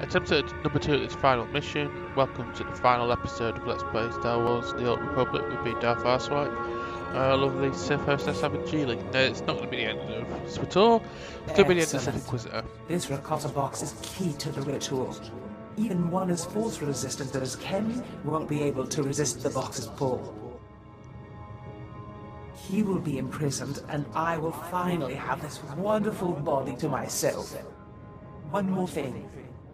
Attempt at number two its final mission. Welcome to the final episode of Let's Play Star Wars The Old Republic with me, Darth Arswipe. Our uh, lovely Sith hostess, Geely. No, it's not going to be the end of SWTOR, it's going to be the end of Sith Inquisitor. This Rakata box is key to the ritual. Even one as force resistant as Khem won't be able to resist the box's pull. He will be imprisoned, and I will finally have this wonderful body to myself. One more thing.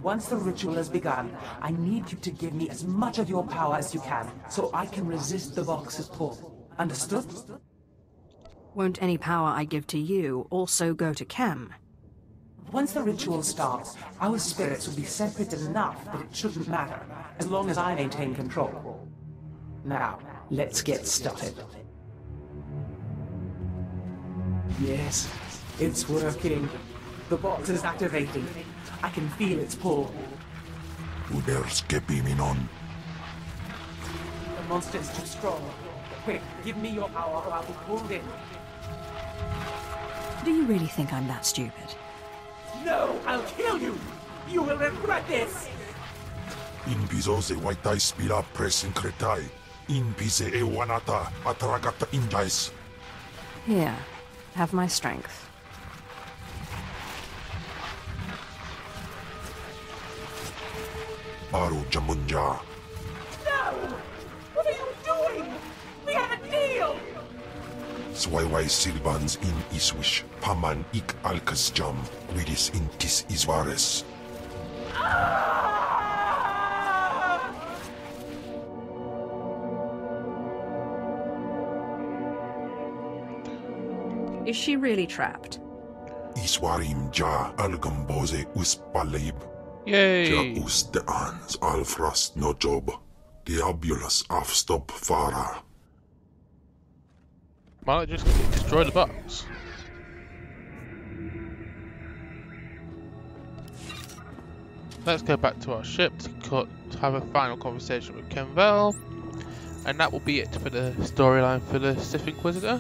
Once the ritual has begun, I need you to give me as much of your power as you can, so I can resist the box's pull. Understood? Won't any power I give to you also go to Khem? Once the ritual starts, our spirits will be separate enough that it shouldn't matter, as long as I maintain control. Now, let's get started. Yes, it's working. The box is activating. I can feel its pull. Uders kepiminon. The monster is too strong. Quick, give me your power or I'll be pulled in. Do you really think I'm that stupid? No, I'll kill you! You will regret this! In piso se waitai spila presin kretai. In pise e wanata atragata injais. Here, have my strength. Baru jamunja. No! What are you doing? We had a deal! Swayway silbans in iswish. Paman ik alkas jam. Widis intis isvares. Ah! Is she really trapped? Iswarim ja algamboze uspalib. Ja Yay! us de ans alfrast no job. Diabulus afstop fara. Why not just destroy the box? Let's go back to our ship to, cut, to have a final conversation with Khem Val. And that will be it for the storyline for the Sith Inquisitor.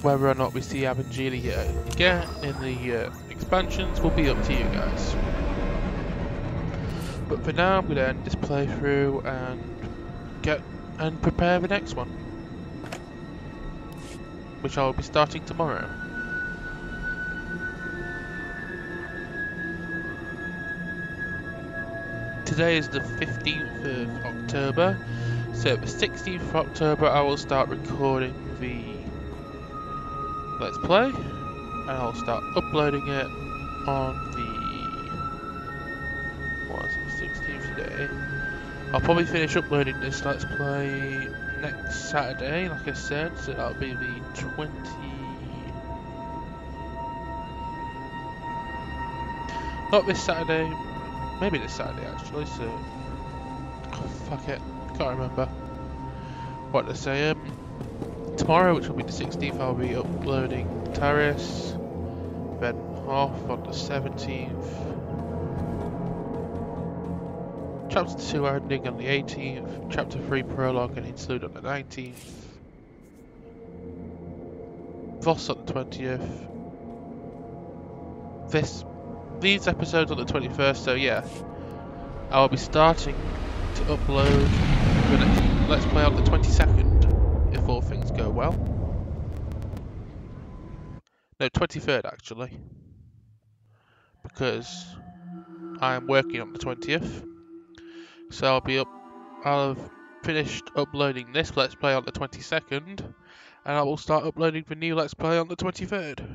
Whether or not we see Abangeli again in the uh, expansions will be up to you guys. But for now, I'm going to end this playthrough and get and prepare the next one. Which I will be starting tomorrow. Today is the 15th of October, so the 16th of October I will start recording the Let's Play, and I'll start uploading it on the what is it, 16th today. I'll probably finish uploading this Let's Play next Saturday, like I said, so that'll be the 20. Not this Saturday, maybe this Saturday actually, so. Oh, fuck it, can't remember what to say. Um, tomorrow, which will be the 16th, I'll be uploading Taris, then off on the 17th. Chapter 2 ending on the 18th, Chapter 3 prologue and interlude on the 19th, Voss on the 20th, this, these episodes on the 21st, so yeah, I will be starting to upload the next Let's Play on the 22nd, if all things go well. No, 23rd actually, because I am working on the 20th. So I'll be up. I'll have finished uploading this Let's Play on the 22nd, and I will start uploading the new Let's Play on the 23rd.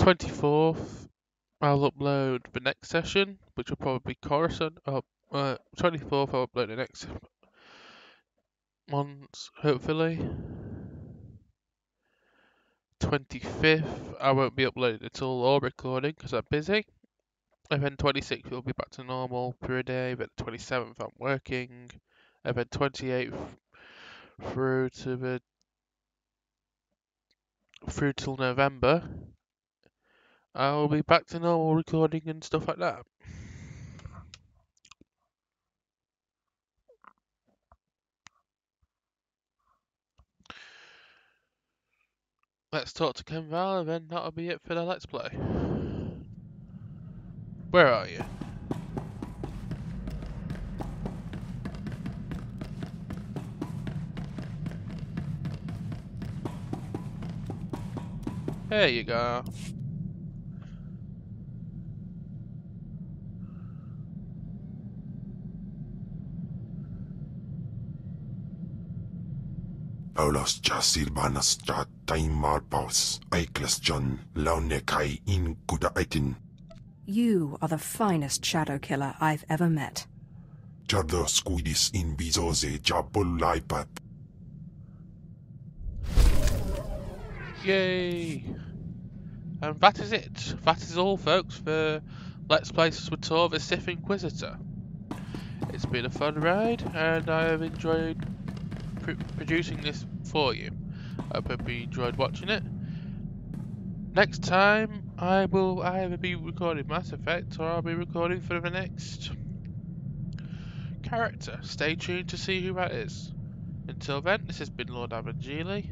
24th, I'll upload the next session, which will probably be Coruscant. Uh, 24th, I'll upload the next ones, hopefully. 25th, I won't be uploading at all or recording because I'm busy. Then 26th will be back to normal for a day, but 27th I'm working. Then 28th through to the through till November, I'll be back to normal recording and stuff like that. let's talk to Khem and then that'll be it for the Let's Play. Where are you? There you go. Paulos silvanas ja taimarpaus aiklas John launekai in kudaitin. You are the finest shadow killer I've ever met. Jardo squidis in visose jabulaipat. Yay! And that is it. That is all, folks, for Let's Play SWTOR the Sith Inquisitor. It's been a fun ride, and I have enjoyed pr producing this for you. I hope you enjoyed watching it. Next time, I will either be recording Mass Effect or I'll be recording for the next character. Stay tuned to see who that is. Until then, this has been Lord Avangeli.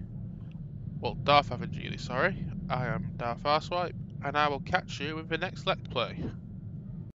Well, Darth Avangeli, sorry. I am Darth Arswipe, and I will catch you with the next Let's Play.